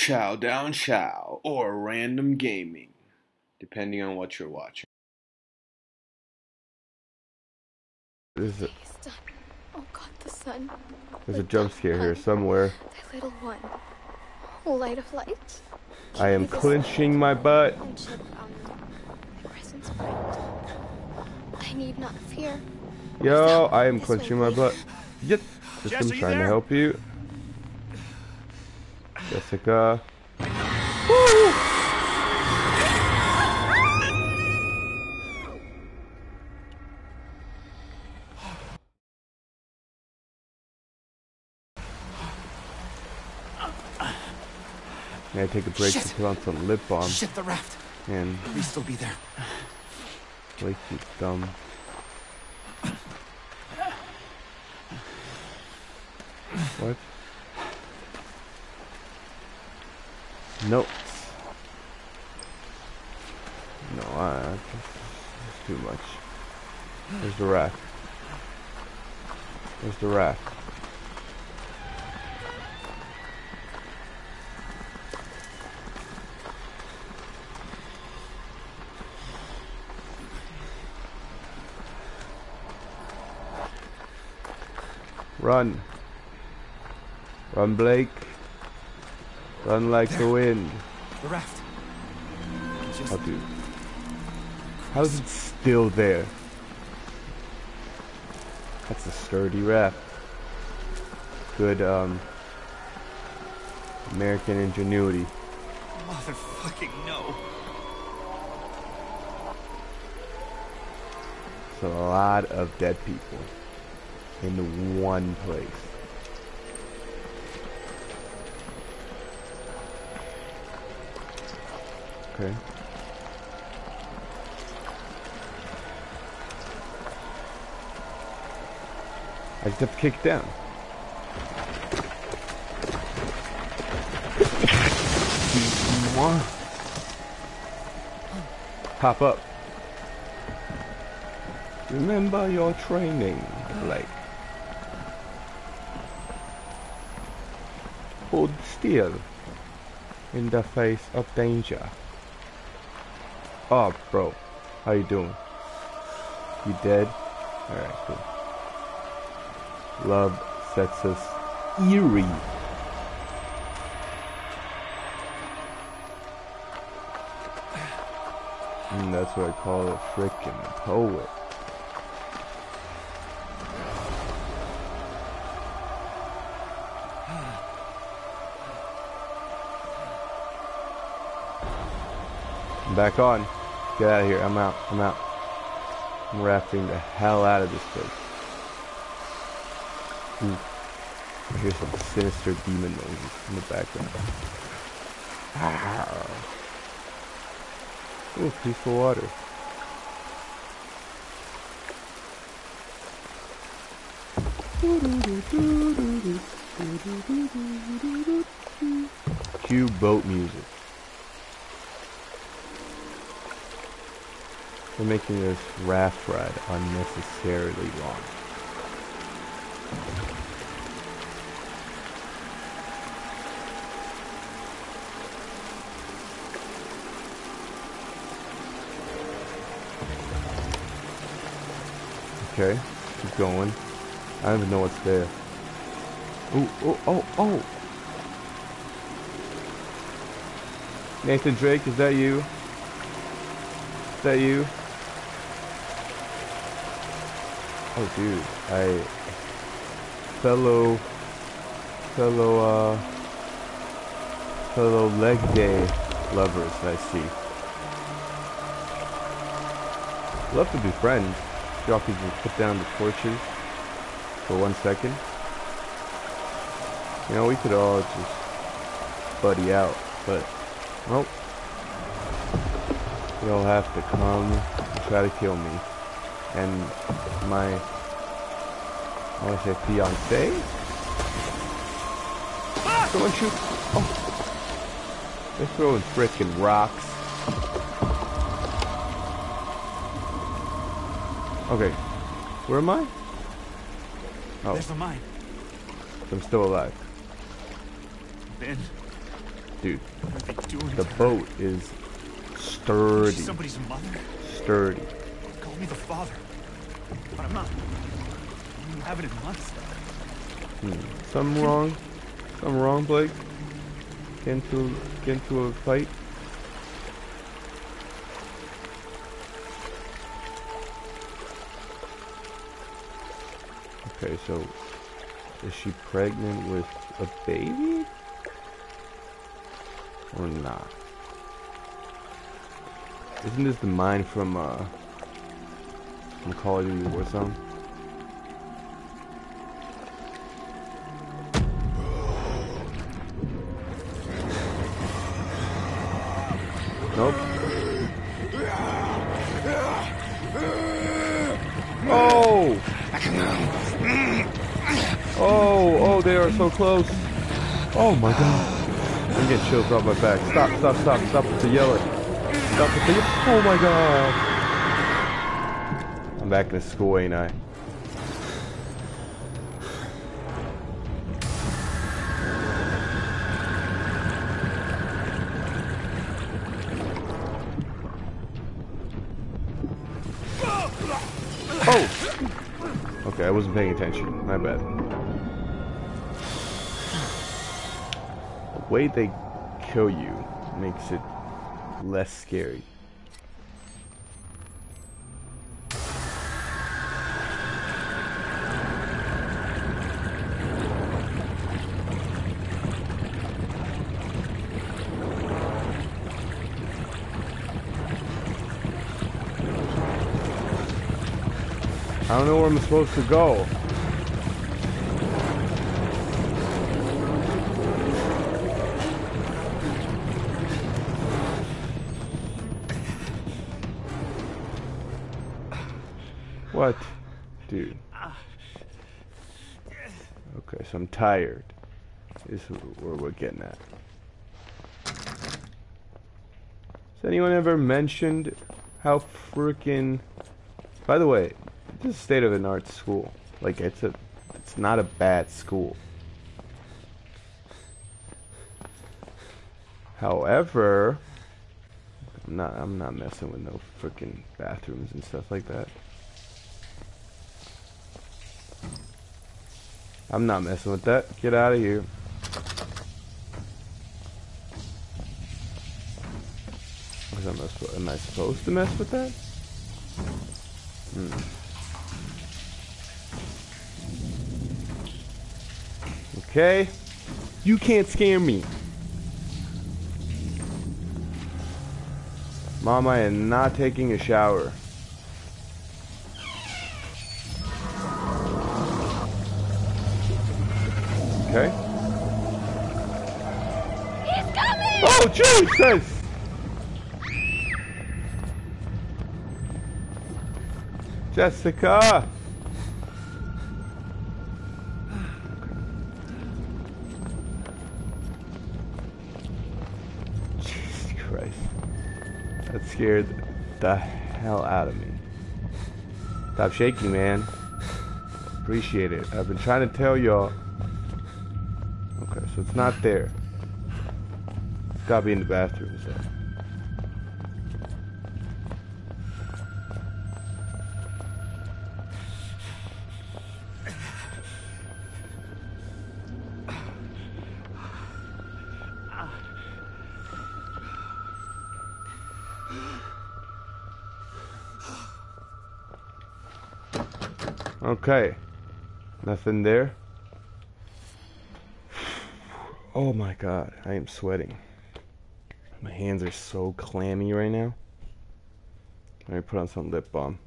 Chow Down Chou, or Random Gaming, depending on what you're watching. There's a, Oh God, the sun. there's a jump scare here somewhere. The little one. Oh, light of light. I am Give me this clenching my butt. friendship, um, my presence bright. I need not fear. Yo, I am clenching my butt. Yep. Jess, System are you trying to help you. Jessica. Woo! May I take a break to put on some lip balm Shit, the raft. and Please still be there. wake you dumb. What? Nope. No, I, that's too much. There's the raft? There's the raft? Run. Run, Blake. Run like the wind. The raft. Just- How do? How is it still there? That's a sturdy raft. Good, um, American ingenuity. Motherfucking no. It's a lot of dead people in one place. Okay. I just have to kick it down. Pop up. Remember your training, Blake. Hold still in the face of danger. Oh, bro. How you doing? You dead? Alright, cool. Love sets us eerie. And that's what I call a freaking poet. Back on. Get out of here. I'm out. I'm out. I'm rafting the hell out of this place. Ooh. I hear some sinister demon noises in the background. Ah. Ooh, peaceful water. Cue boat music. We're making this raft ride unnecessarily long. Okay, keep going. I don't even know what's there. Oh, oh, oh, oh! Nathan Drake, is that you? Is that you? Oh, dude, I fellow fellow uh fellow leg day lovers I see. Love to be friends. Y'all could just put down the torches for one second. You know, we could all just buddy out, but nope. You'll have to come and try to kill me. And my, I want to say fiance? Someone shoot. Oh. They're throwing frickin' rocks. Okay. Where am I? Oh, There's the mine. I'm still alive. Ben, Dude, What are they doing? the boat is sturdy. Somebody's mother. Sturdy. Me the father. But I'm not. You haven't in months. Something wrong? Something wrong, Blake? Get into, get into a fight? Okay, so is she pregnant with a baby? Or not? Isn't this the mine from uh from Call of Duty Warzone? Nope. Oh! Oh, oh, they are so close. Oh my god. I'm getting chills off my back. Stop, stop, stop, stop with the yelling. Stop with the Oh my god. Back in the school, ain't I? Oh! Okay, I wasn't paying attention. My bad. The way they kill you makes it less scary. Know where I'm supposed to go. What? Dude. Okay, so I'm tired. This is where we're getting at. Has anyone ever mentioned how freaking... By the way, this is state of an art school. Like it's a, it's not a bad school. However, I'm not, I'm not messing with no freaking bathrooms and stuff like that. I'm not messing with that. Get out of here. Am I supposed to mess with that? Hmm. Okay? You can't scare me. Mom, I am not taking a shower. Okay? He's coming! Oh, Jesus! Jessica! Scared the hell out of me. Stop shaking, man. Appreciate it. I've been trying to tell y'all. Okay, so it's not there. It's gotta be in the bathroom, so. Okay. Nothing there. Oh my god, I am sweating. My hands are so clammy right now. Let me put on some lip balm.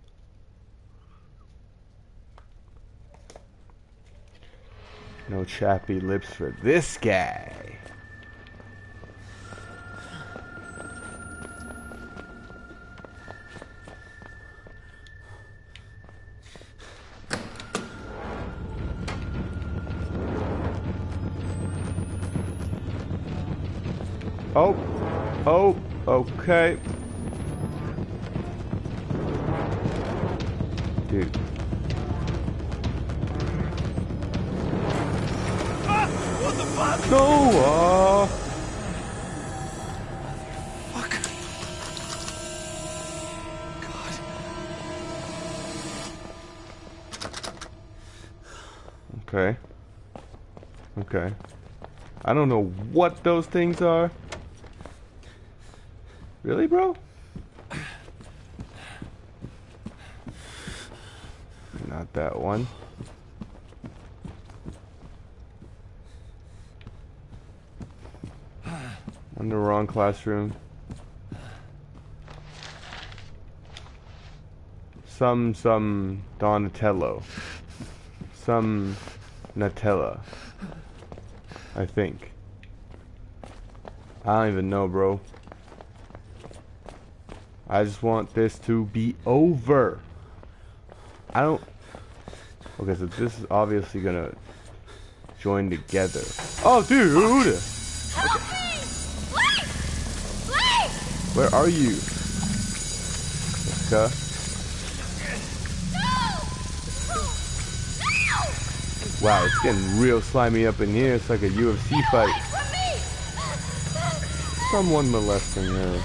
No chappy lips for this guy. Oh, okay. Dude. Ah, what the fuck? No! Uh... Fuck. God. Okay. Okay. I don't know what those things are. Really, bro? Not that one. In the wrong classroom. Some, some Donatello. Some Nutella. I think. I don't even know, bro. I just want this to be over. I don't... Okay, so this is obviously gonna join together. Oh, dude! Me! Please! Please! Where are you? Jessica? No! No! Wow, it's getting real slimy up in here. It's like a UFC fight. Someone molesting her.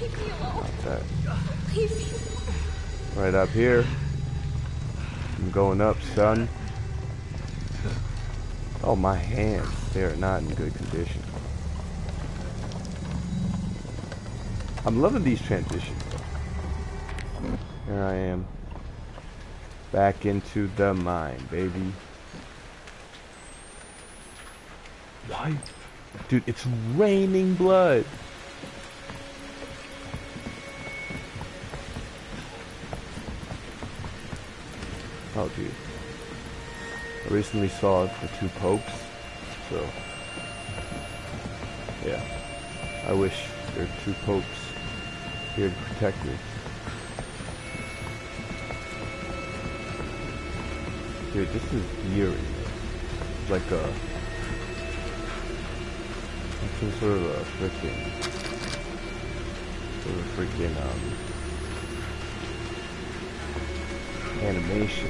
Leave me alone. That Leave me. Right up here. I'm going up, son. Oh, my hands. They are not in good condition. I'm loving these transitions. Here I am. Back into the mine, baby. Why? Dude, it's raining blood. Oh, dude. I recently saw the two popes, so yeah. I wish there were two popes here to protect me. Dude, this is eerie. It's like a some sort of a freaking sort of freaking um animation.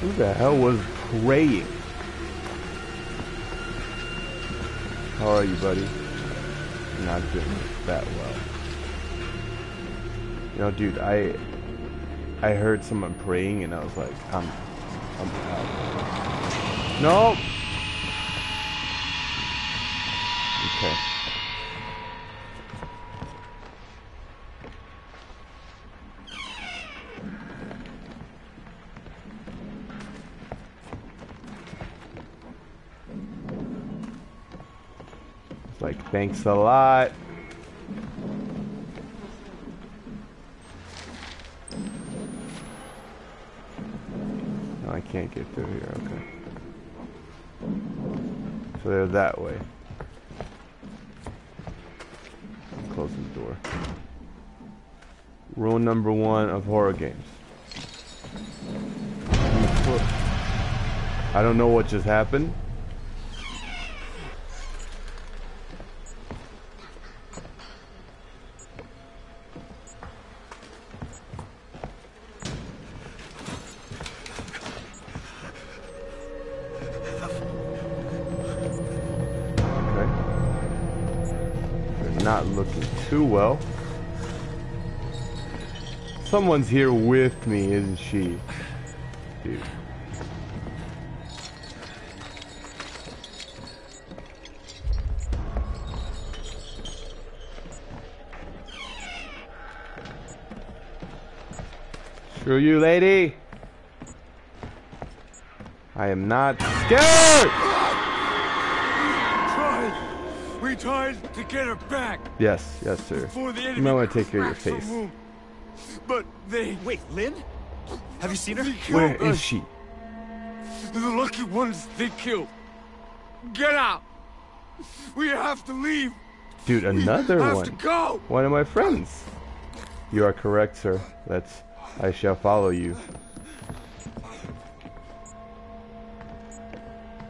Who the hell was praying? How are you, buddy? Not doing that well. You know, dude, I I heard someone praying and I was like, I'm I'm out. No. Okay. It's like, thanks a lot. No, I can't get through here, okay. So they're that way. Rule number one of horror games. I don't know what just happened. Not looking too well. Someone's here with me, isn't she? Dude. Screw you, lady. I am not scared. Tried. To get her back Yes, yes, sir. before the enemy You might want to take care of your face. room. But they, Wait, Lynn? Have you seen her? they killed Where us. is she? The lucky ones they killed. Get out. We have to leave. Dude, another have one. to go. One of my friends. You are correct, sir. Let's. I shall follow you.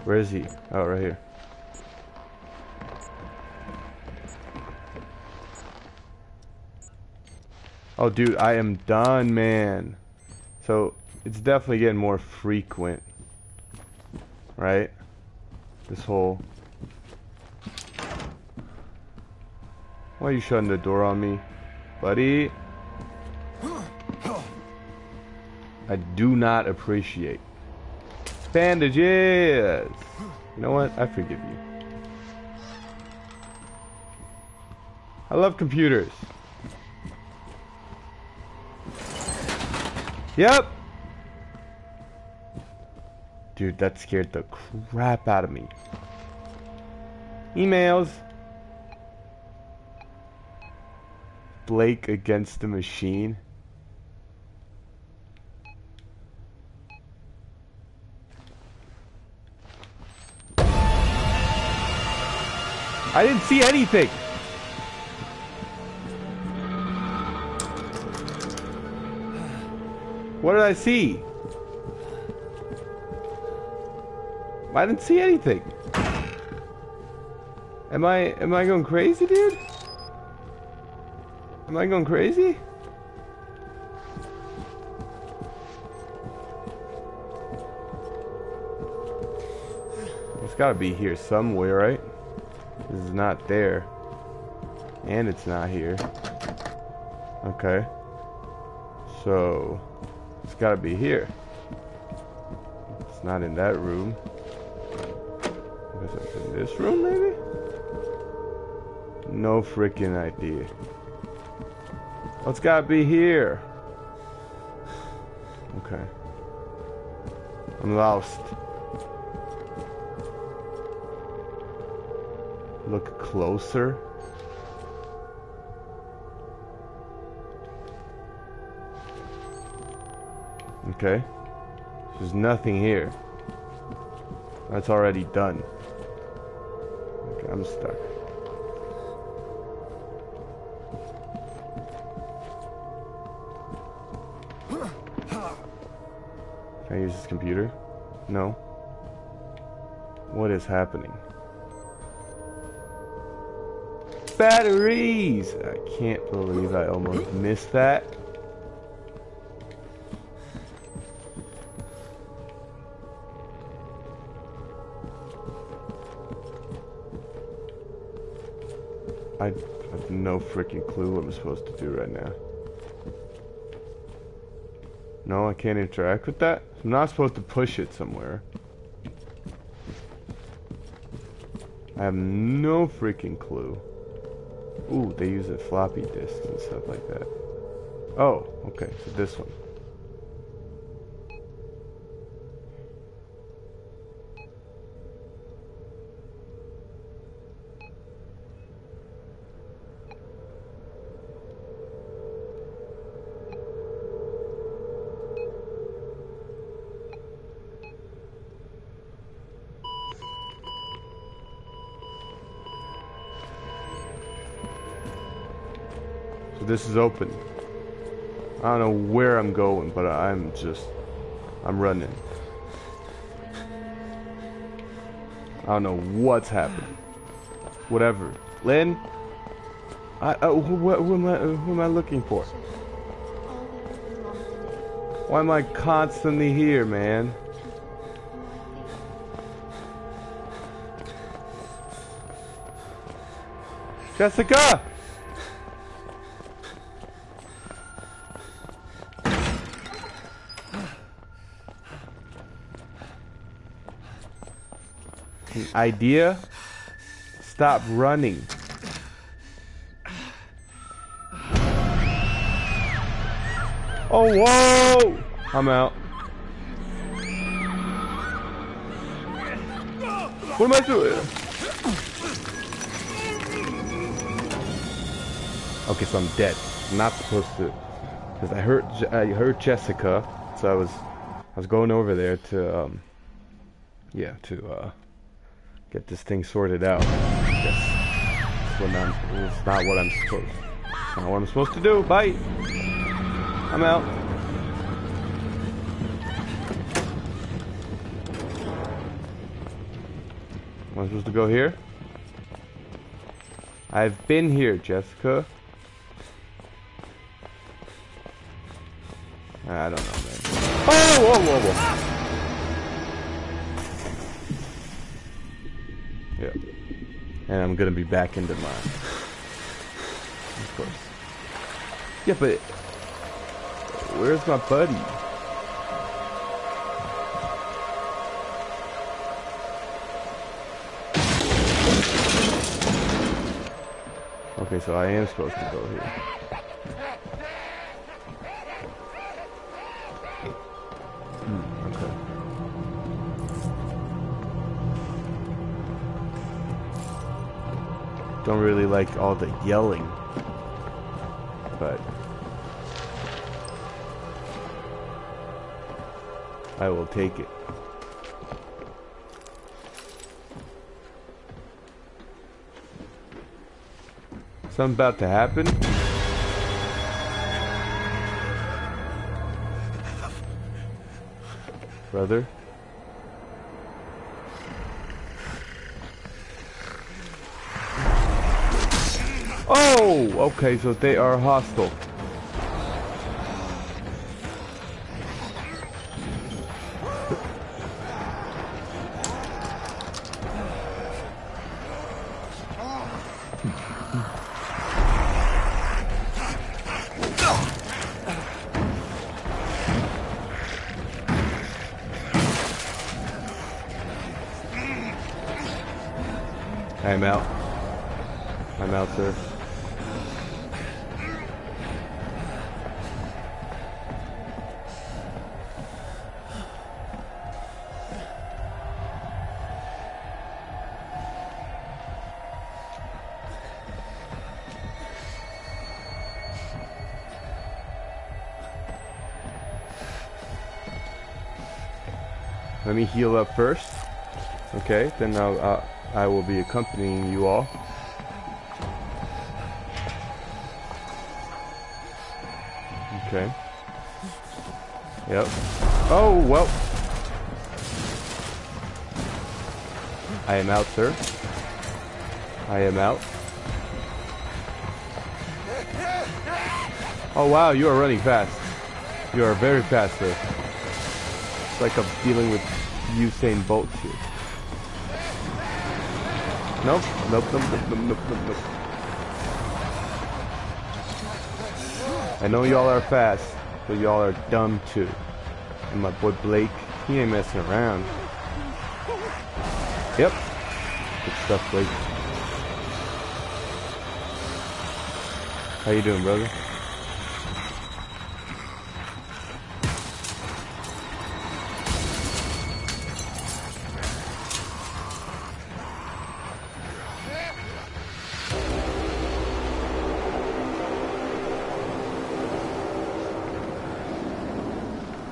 Where is he? Oh, right here. Oh, dude, I am done, man. So, it's definitely getting more frequent. Right? This whole... Why are you shutting the door on me? Buddy? I do not appreciate. Bandages! You know what? I forgive you. I love computers. Yep! Dude, that scared the crap out of me. Emails. Blake against the machine. I didn't see anything. What did I see? I didn't see anything. Am I am I going crazy, dude? Am I going crazy? It's gotta be here somewhere, right? This is not there. And it's not here. Okay. So, it's gotta be here. It's not in that room. In this room, maybe? No freaking idea. Oh, it's gotta be here. Okay. I'm lost. Look closer. Okay. There's nothing here. That's already done. Okay, I'm stuck. Can I use this computer? No. What is happening? Batteries! I can't believe I almost missed that. I have no freaking clue what I'm supposed to do right now. No, I can't interact with that? I'm not supposed to push it somewhere. I have no freaking clue. Ooh, they use a floppy disk and stuff like that. Oh, okay, so this one. This is open. I don't know where I'm going, but I'm just, I'm running. I don't know what's happening. Whatever. Lynn? I, uh, who, am I, who am I looking for? Why am I constantly here, man? Jessica! Idea? Stop running. Oh, whoa! I'm out. What am I doing? Okay, so I'm dead. Not supposed to, because I Je- I hurt Jessica, so I was I was going over there to um yeah to uh get this thing sorted out. It's not what I'm supposed. It's not what I'm supposed to do. Bye. I'm out. Am I supposed to go here? I've been here, Jessica. I don't know, man. Oh, whoa, whoa, whoa. And I'm gonna be back into mine. Of course. Yeah, but where's my buddy? Okay, so I am supposed to go here. Don't really like all the yelling, but I will take it. Something about to happen? Brother? Oh! Okay, so they are hostile. Let me heal up first. Okay, then I'll, uh, I will be accompanying you all. Okay. Yep. Oh, well. I am out, sir. I am out. Oh, wow, you are running fast. You are very fast, sir. It's like I'm dealing with Usain Bolt. Nope, nope, nope, nope, nope, nope, nope, nope. I know y'all are fast, but y'all are dumb too. And my boy Blake, he ain't messing around. Yep. Good stuff, Blake. How you doing, brother?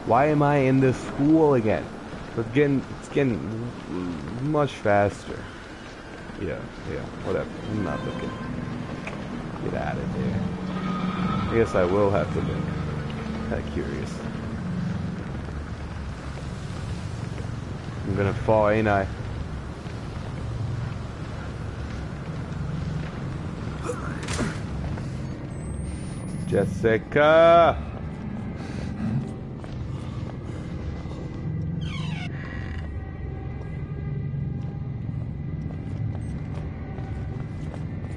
Why am I in this school again? It's getting, it's getting much faster. Yeah, yeah, whatever. I'm not looking. Get out of there. I guess I will have to look. Kinda curious. I'm gonna fall, ain't I? Jessica!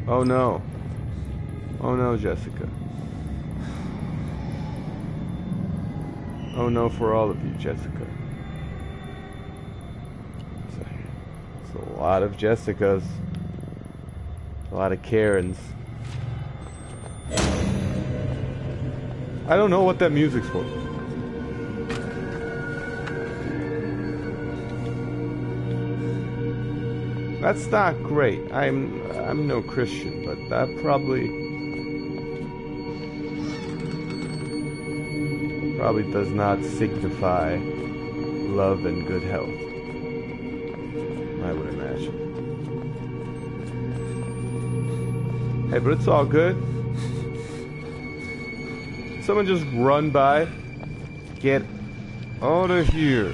Oh no. Oh no, Jessica. Oh no for all of you, Jessica. It's a, lot of Jessicas. A lot of Karens. I don't know what that music's for. That's not great. I'm I'm no Christian, but that probably probably does not signify love and good health. I would imagine. Hey, but it's all good. Someone just run by. Get out of here.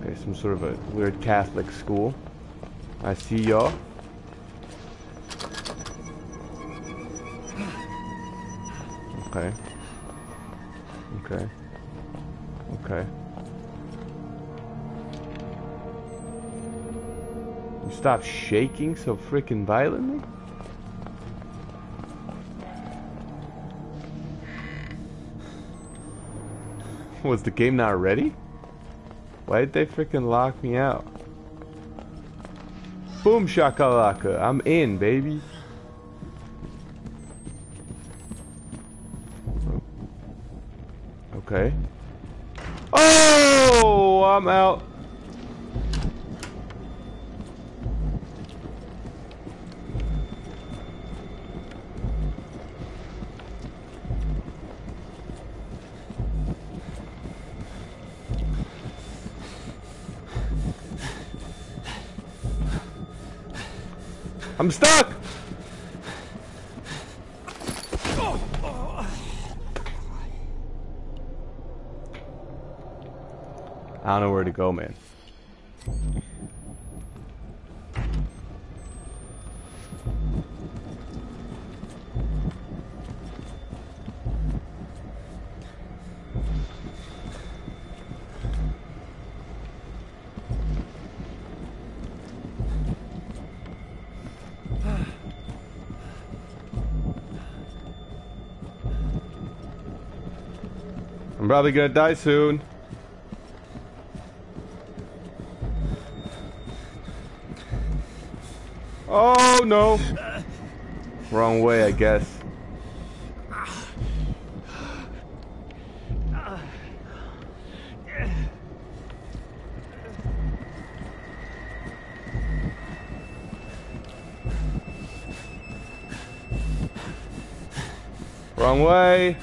Okay, some sort of a weird Catholic school. I see y'all. Okay. Okay. Okay. You stop shaking so freaking violently? Was the game not ready? Why did they freaking lock me out? Boom shakalaka, I'm in, baby. Okay. Oh, I'm out. I'm stuck! I don't know where to go, man. Probably gonna die soon. Oh no! Wrong way, I guess. Wrong way.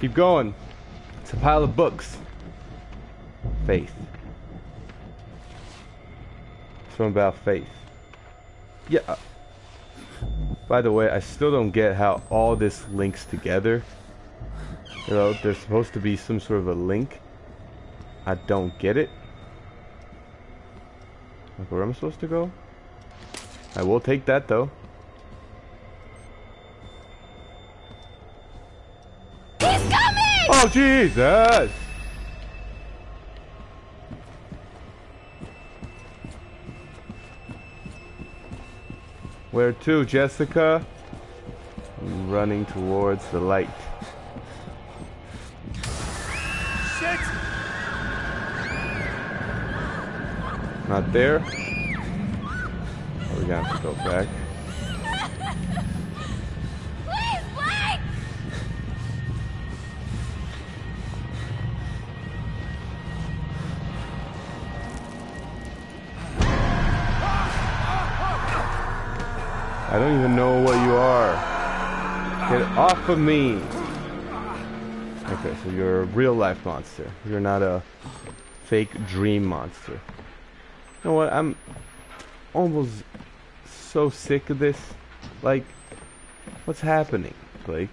Keep going. It's a pile of books. Faith. Something about faith. Yeah. uh, By the way, I still don't get how all this links together. You know, there's supposed to be some sort of a link. I don't get it. Like, where am I supposed to go? I will take that though. Oh Jesus! Where to, Jessica? I'm running towards the light. Shit! Not there. Oh, have to go back. Don't even know what you are. Get off of me! Okay, so you're a real life monster. You're not a fake dream monster. You know what? I'm almost so sick of this. Like, what's happening, Blake?